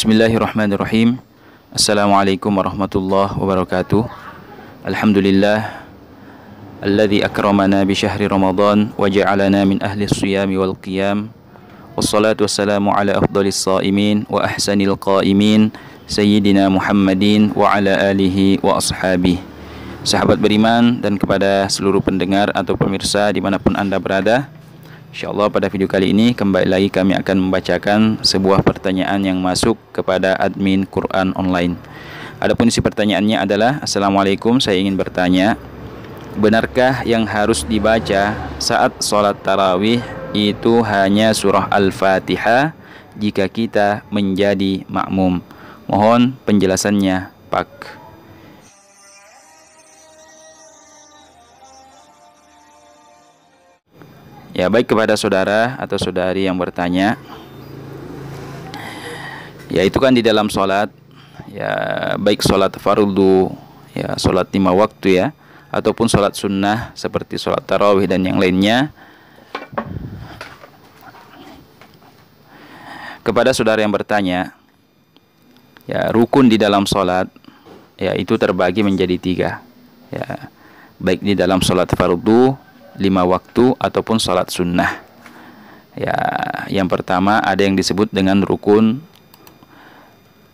Bismillahirrahmanirrahim. Assalamualaikum warahmatullahi wabarakatuh. Alhamdulillah Alladhi akramana bi syahri Ramadan Wa ja'alana min ahli siyami wal qiyam. Wassalatu wassalamu ala afdalis sa'imin Wa ahsanil qa'imin Sayyidina Muhammadin Wa ala alihi wa ashabih Sahabat beriman dan kepada seluruh pendengar atau pemirsa di mana pun anda berada InsyaAllah pada video kali ini kembali lagi kami akan membacakan sebuah pertanyaan yang masuk kepada admin Quran online. Adapun isi pertanyaannya adalah Assalamualaikum saya ingin bertanya Benarkah yang harus dibaca saat sholat tarawih itu hanya surah Al-Fatihah jika kita menjadi makmum? Mohon penjelasannya Pak. Ya, baik kepada saudara atau saudari yang bertanya. Ya, itu kan di dalam sholat ya baik sholat fardu ya sholat lima waktu ya ataupun sholat sunnah seperti sholat tarawih dan yang lainnya. Kepada saudara yang bertanya ya rukun di dalam sholat ya itu terbagi menjadi tiga. Ya baik di dalam sholat fardu lima waktu ataupun sholat sunnah. Ya, yang pertama ada yang disebut dengan rukun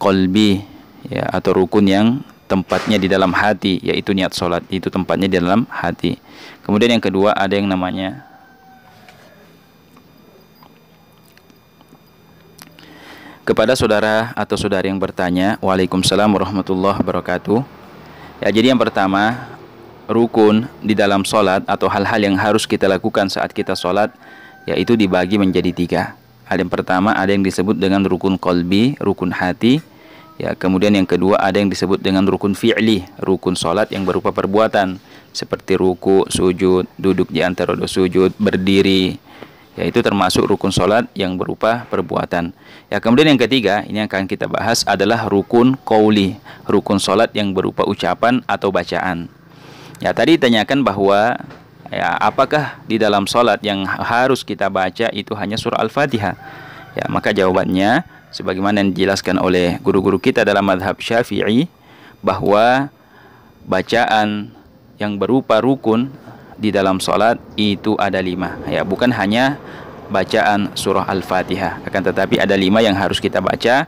kolbi ya atau rukun yang tempatnya di dalam hati yaitu niat sholat itu tempatnya di dalam hati. Kemudian yang kedua ada yang namanya kepada saudara atau saudari yang bertanya, Waalaikumsalam warahmatullahi wabarakatuh. Ya, jadi yang pertama rukun di dalam sholat atau hal-hal yang harus kita lakukan saat kita sholat yaitu dibagi menjadi tiga. Hal yang pertama ada yang disebut dengan rukun kolbi, rukun hati. Ya, kemudian yang kedua ada yang disebut dengan rukun fi'li, rukun sholat yang berupa perbuatan seperti ruku, sujud, duduk di antara dua sujud, berdiri. Ya, itu termasuk rukun sholat yang berupa perbuatan. Ya, kemudian yang ketiga, ini yang akan kita bahas adalah rukun qauli, rukun sholat yang berupa ucapan atau bacaan. Ya tadi ditanyakan bahwa ya apakah di dalam sholat yang harus kita baca itu hanya surah Al-Fatihah? Ya maka jawabannya sebagaimana yang dijelaskan oleh guru-guru kita dalam madhab Syafi'i bahwa bacaan yang berupa rukun di dalam sholat itu ada lima ya bukan hanya bacaan surah Al-Fatihah akan tetapi ada lima yang harus kita baca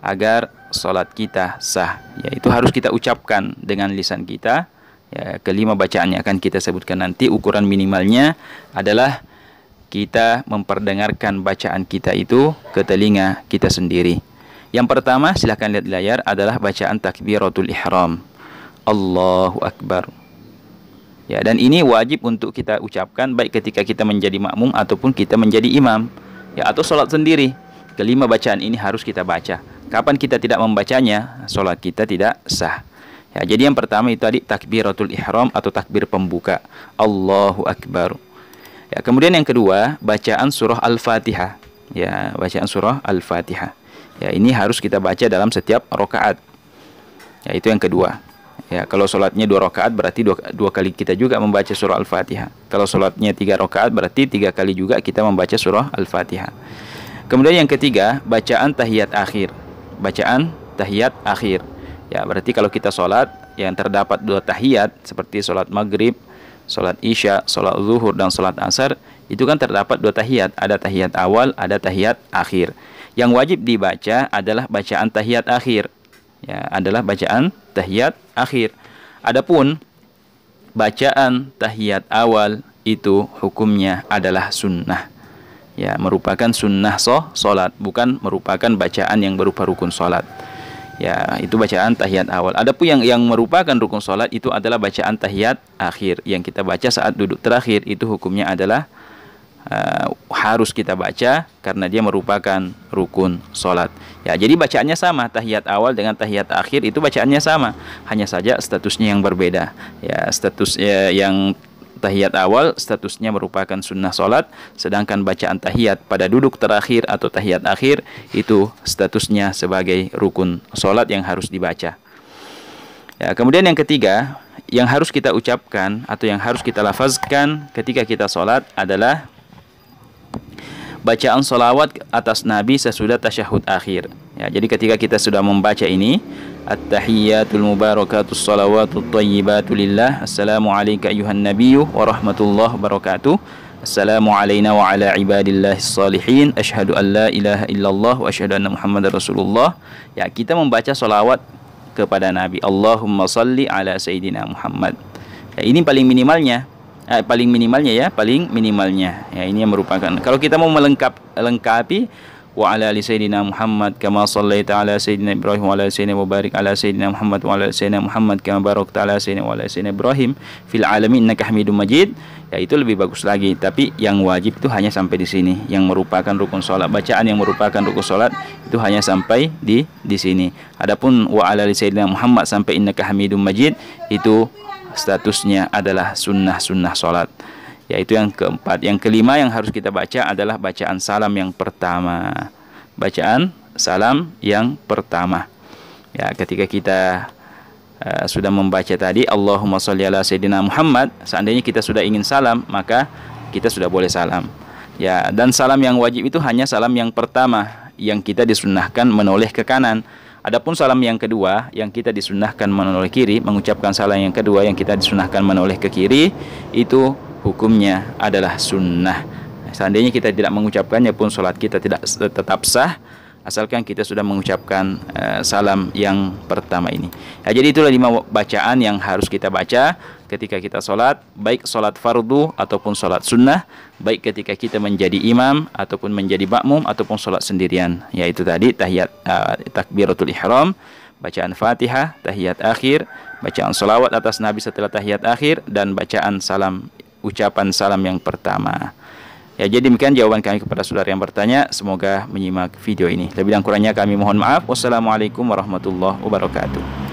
agar sholat kita sah yaitu harus kita ucapkan dengan lisan kita Ya, kelima bacaannya akan kita sebutkan nanti. Ukuran minimalnya adalah kita memperdengarkan bacaan kita itu ke telinga kita sendiri. Yang pertama, silahkan lihat di layar adalah bacaan takbiratul ihram. Allahu Akbar. Ya, dan ini wajib untuk kita ucapkan baik ketika kita menjadi makmum ataupun kita menjadi imam. Ya, atau sholat sendiri. Kelima bacaan ini harus kita baca. Kapan kita tidak membacanya, sholat kita tidak sah. Ya, jadi yang pertama itu tadi takbiratul ihram atau takbir pembuka. Allahu akbar. Ya, kemudian yang kedua, bacaan surah Al-Fatihah. Ya, bacaan surah Al-Fatihah. Ya, ini harus kita baca dalam setiap rakaat. Ya, itu yang kedua. Ya, kalau sholatnya dua rakaat berarti dua, dua kali kita juga membaca surah Al-Fatihah. Kalau sholatnya tiga rakaat berarti tiga kali juga kita membaca surah Al-Fatihah. Kemudian yang ketiga, bacaan tahiyat akhir. Bacaan tahiyat akhir. Ya, berarti kalau kita sholat yang terdapat dua tahiyat seperti sholat maghrib, sholat isya, sholat zuhur dan sholat asar itu kan terdapat dua tahiyat. Ada tahiyat awal, ada tahiyat akhir. Yang wajib dibaca adalah bacaan tahiyat akhir. Ya, adalah bacaan tahiyat akhir. Adapun bacaan tahiyat awal itu hukumnya adalah sunnah. Ya, merupakan sunnah soh solat, bukan merupakan bacaan yang berupa rukun solat. Ya, itu bacaan tahiyat awal. Adapun yang yang merupakan rukun sholat itu adalah bacaan tahiyat akhir yang kita baca saat duduk terakhir itu hukumnya adalah uh, harus kita baca karena dia merupakan rukun sholat. Ya, jadi bacaannya sama tahiyat awal dengan tahiyat akhir itu bacaannya sama, hanya saja statusnya yang berbeda. Ya, status ya, yang tahiyat awal statusnya merupakan sunnah solat sedangkan bacaan tahiyat pada duduk terakhir atau tahiyat akhir itu statusnya sebagai rukun solat yang harus dibaca. Ya, kemudian yang ketiga yang harus kita ucapkan atau yang harus kita lafazkan ketika kita solat adalah bacaan solawat atas Nabi sesudah tasyahud akhir. Ya, jadi ketika kita sudah membaca ini, At-tahiyyatul mubarakatus salawatut thayyibatu lillah. Assalamu alayka ayuhan nabiyyu wa rahmatullahi wabarakatuh. Assalamu alayna wa ala ibadillahis salihin. Asyhadu an la ilaha illallah wa asyhadu anna Muhammadar Rasulullah. Ya, kita membaca salawat kepada Nabi. Allahumma salli ala sayyidina Muhammad. Ya, ini paling minimalnya. Eh, paling minimalnya ya, paling minimalnya. Ya, ini yang merupakan kalau kita mau melengkap lengkapi wa ala ali sayyidina Muhammad kama sallaita ala sayyidina Ibrahim wa ala sayyidina mubarak ala sayyidina Muhammad wa ala sayyidina Muhammad kama barakta ala sayyidina wa ala sayyidina Ibrahim fil alamin innaka Hamidum Majid. Ya itu lebih bagus lagi. Tapi yang wajib itu hanya sampai di sini. Yang merupakan rukun salat bacaan yang merupakan rukun salat itu hanya sampai di di sini. Adapun wa ala ali sayyidina Muhammad sampai innaka Hamidum Majid itu statusnya adalah sunnah-sunnah salat yaitu yang keempat. Yang kelima yang harus kita baca adalah bacaan salam yang pertama. Bacaan salam yang pertama. Ya, ketika kita uh, sudah membaca tadi Allahumma sholli ala sayyidina Muhammad, seandainya kita sudah ingin salam, maka kita sudah boleh salam. Ya, dan salam yang wajib itu hanya salam yang pertama yang kita disunnahkan menoleh ke kanan. Adapun salam yang kedua yang kita disunahkan menoleh kiri, mengucapkan salam yang kedua yang kita disunahkan menoleh ke kiri itu hukumnya adalah sunnah. Seandainya kita tidak mengucapkannya pun sholat kita tidak tetap sah asalkan kita sudah mengucapkan uh, salam yang pertama ini. Ya, jadi itulah lima bacaan yang harus kita baca ketika kita sholat, baik sholat fardu ataupun sholat sunnah, baik ketika kita menjadi imam ataupun menjadi makmum ataupun sholat sendirian. Yaitu tadi tahiyat uh, takbiratul ihram, bacaan fatihah, tahiyat akhir, bacaan salawat atas Nabi setelah tahiyat akhir dan bacaan salam ucapan salam yang pertama. Ya, jadi demikian jawaban kami kepada saudara yang bertanya. Semoga menyimak video ini. Lebih dan kurangnya kami mohon maaf. Wassalamualaikum warahmatullahi wabarakatuh.